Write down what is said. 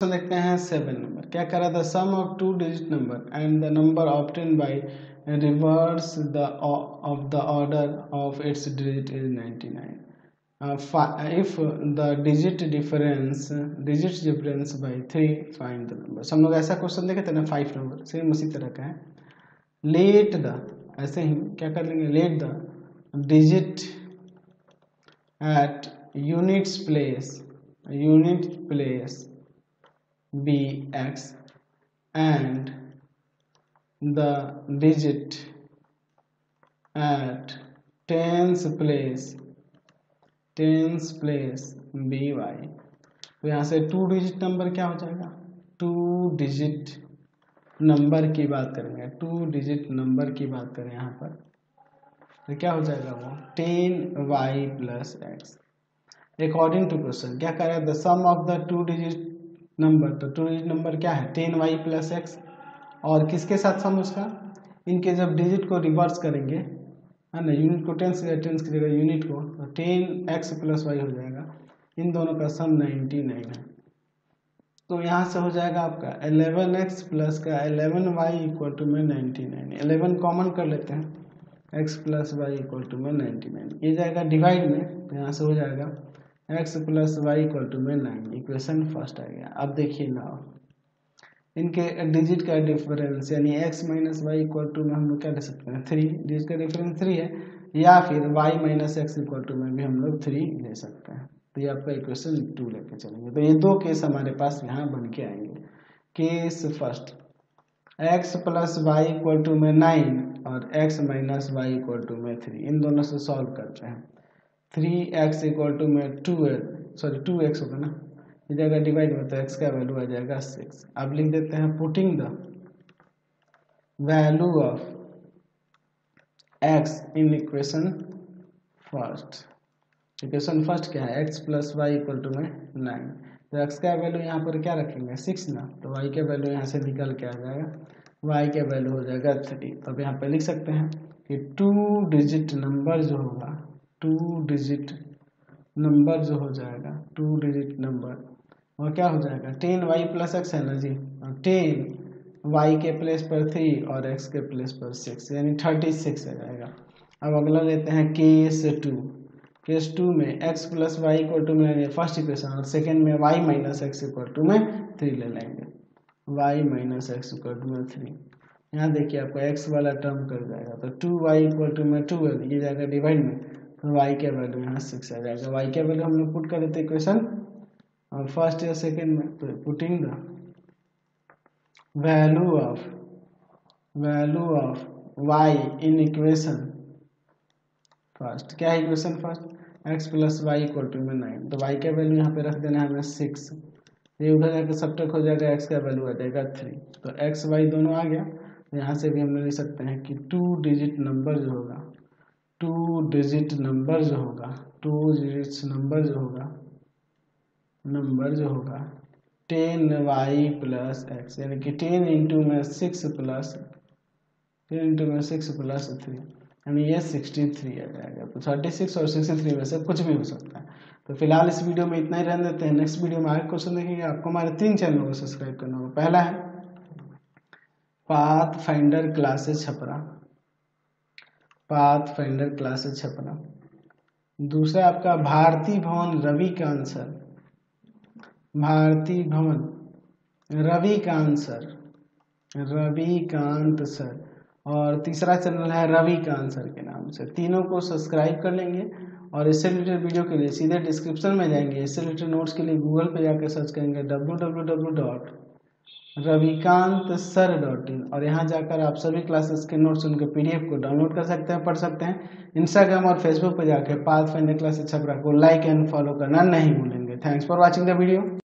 Question देखते हैं seven number क्या कह रहा था? Sum of two digit number and the number obtained by reverse the of the order of its digit is 99 if the digit difference digit difference by three find the number हम लोग ऐसा question देखे थे ना five number same उसी तरह का है। लेट द ऐसे ही क्या कर लेंगे? Let the digit at units place unit place be x and the digit at tens place tens place by तो यहाँ से टू डिजिट नंबर क्या हो जाएगा? टू डिजिट नंबर की बात करेंगे। टू डिजिट नंबर की बात करें यहाँ पर। तो क्या हो जाएगा वो? Ten y plus x according to question क्या करें the sum of the two digit number तो टू डिजिट नंबर क्या है? टेन वाई प्लस एक्स और किसके साथ सम उसका? इनके जब डिजिट को रिवर्स करेंगे, है ना यूनिट को टेंस टेंस की जगह यूनिट को तो टेन एक्स प्लस वाई हो जाएगा। इन दोनों का सम नाइन्टी नाइन है। तो यहाँ से हो जाएगा आपका एलेवन एक्स प्लस का एलेवन वाई इक्वल टू में नाइन्टी नाइन एलेवन कॉमन कर लेते हैं। X plus y equal to में नाइन्टी नाइन ये जाएगा डिवाइड में तो यहाँ से हो जाएगा x plus y equal to में नाइन इक्वेशन फ़र्स्ट आ गया। अब देखिए ना इनके डिजिट का डिफरेंस यानी x minus y equal to में हम लोग क्या ले सकते हैं? थ्री डिजिट का डिफरेंस थ्री है। या फिर y minus x equal to में भी हम लोग थ्री ले सकते हैं। तो ये आपका इक्वेशन टू लेके चलेंगे। तो ये दो केस हमारे पास यहाँ बन के आएँगे। Case first x plus y equal to में नाइन और x minus y equal to में थ्री इन दोनों से सॉल्व करते हैं। थ्री एक्स इक्वल टू में टू सॉरी टू एक्स होगा ना? ये जाएगा डिवाइड में तो एक्स का वैल्यू आ जाएगा सिक्स अब लिख देते हैं putting the value of x in equation first equation first क्या है? X plus y equal to में नाइन तो एक्स का वैल्यू यहाँ पर क्या रखेंगे? सिक्स ना? तो वाई का वैल्यू यहाँ से निकल के आ जाएगा। वाई का वैल्यू हो जाएगा थ्री तो अब यहाँ पे लिख सकते हैं कि टू डिजिट नंबर जो होगा टू डिजिट नंबर जो हो जाएगा टू डिजिट नंबर और क्या हो जाएगा? टेन वाई प्लस एक्स है ना जी? और टेन वाई के प्लेस पर थ्री और एक्स के प्लेस पर सिक्स यानी थर्टी सिक्स आ जाएगा। अब अगला लेते हैं केस टू केस टू में x plus y equal to में लेंगे। फ़र्स्ट इक्वेशन और सेकेंड में y minus x equal to में थ्री ले लेंगे। Y minus x equal to में थ्री यहाँ देखिए आपको एक्स वाला टर्म कर जाएगा। तो टू वाई इक्वल टू में टू ये जाएगा डिवाइड में। वाई का वैल्यू यहाँ सिक्स आ जाएगा। वाई का वैल्यू हम लोग पुट कर देते इक्वेशन और फ़र्स्ट या सेकेंड में तो putting the value of value of y in equation first क्या है equation first x plus y equal to में नाइन तो वाई का वैल्यू यहाँ पे रख देना है हमें सिक्स ये उधर जाकर सब तक हो जाएगा एक्स का वैल्यू आ जाएगा थ्री तो एक्स वाई दोनों आ गया। यहाँ से भी हम लोग लिख सकते हैं कि टू डिजिट नंबर जो होगा। टू डिजिट नंबर जो होगा टू डिजिट नंबर जो होगा नंबर जो होगा टेन वाई प्लस एक्स यानी कि टेन इंटू में सिक्स प्लस टेन इंटू में सिक्स प्लस थ्री यानी ये सिक्सटी थ्री आ जाएगा। तो थर्टी सिक्स और सिक्सटी थ्री में से कुछ भी हो सकता है। तो फ़िलहाल इस वीडियो में इतना ही रहने देते हैं। नेक्स्ट वीडियो में आगे क्वेश्चन देखेंगे। आपको हमारे तीन चैनलों को सब्सक्राइब करना होगा। पहला है path finder classes Chhapra. Path finder classes Chhapra दूसरा आपका Bharati Bhawan, Ravi Kant sir Bharati Bhawan, Ravi Kant sir Ravi Kant sir. और तीसरा चैनल है रवि कांत सर के नाम से। तीनों को सब्सक्राइब कर लेंगे और इससे रिलेटेड वीडियो के लिए सीधे डिस्क्रिप्शन में जाएँगे। इससे रिलेटेड नोट्स के लिए गूगल पे जाकर सर्च करेंगे W W W dot Ravikant sir dot in. और यहाँ जाकर आप सभी क्लासेस के नोट्स उनके पीडीएफ को डाउनलोड कर सकते हैं, पढ़ सकते हैं। इंस्टाग्राम और फेसबुक पर जाकर पाथ फाइंडर क्लासेस छपरा को लाइक एंड फॉलो करना नहीं भूलेंगे। Thanks for watching the video